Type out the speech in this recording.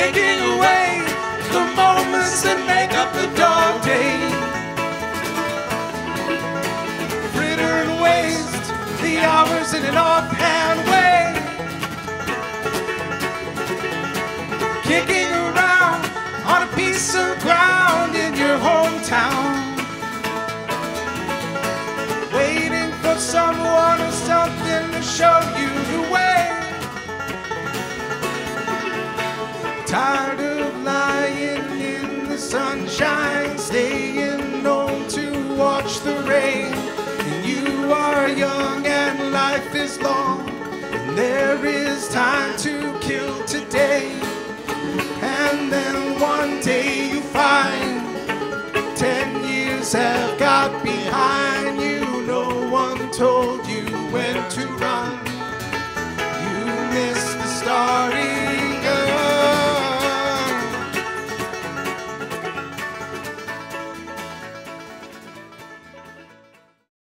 taking away the moments that make up the dog day. Fritter and waste the hours in an offhand way. Kicking around on a piece of ground in your hometown. Waiting for someone or something to show Tired of lying in the sunshine, staying home to watch the rain. And you are young and life is long, and there is time to kill today. And then one day you find ten years have got behind you. No one told you when to run.